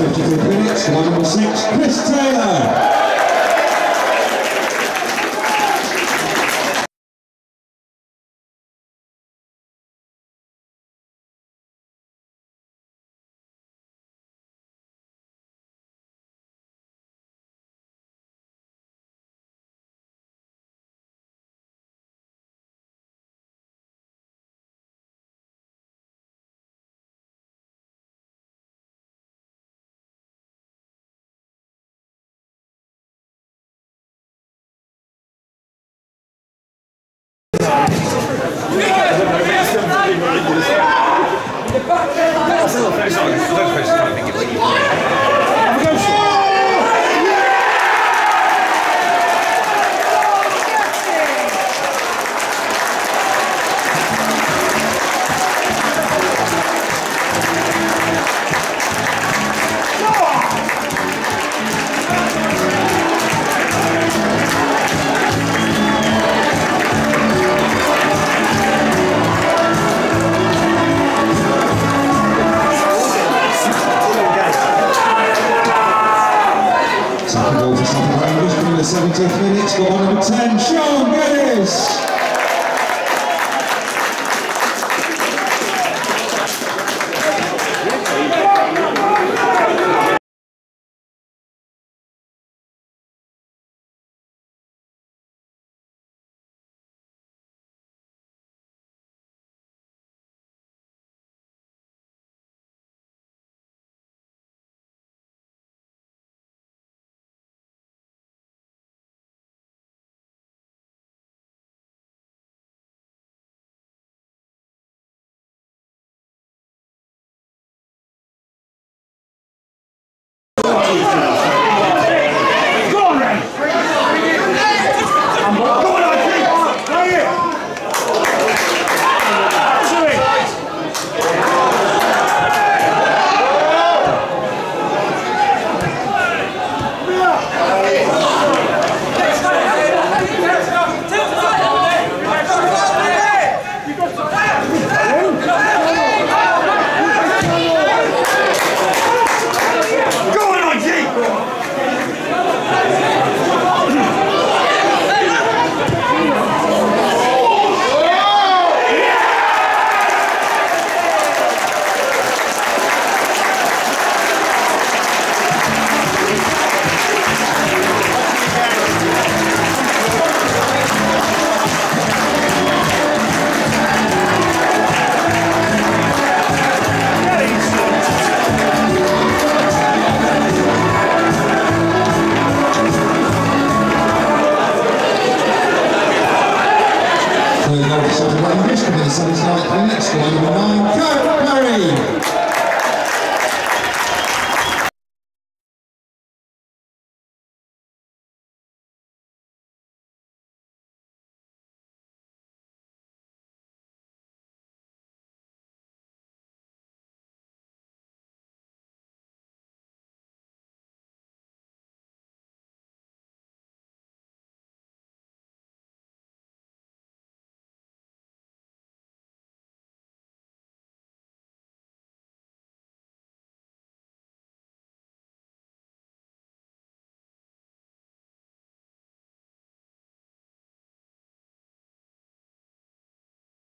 52 minutes, number six, Kris Taylor. 带上你所有 Just in the 17th minute, goal number 10, Sean Geddes. So to Wayne Fishman in the Sunday Night Next, number nine, Kurt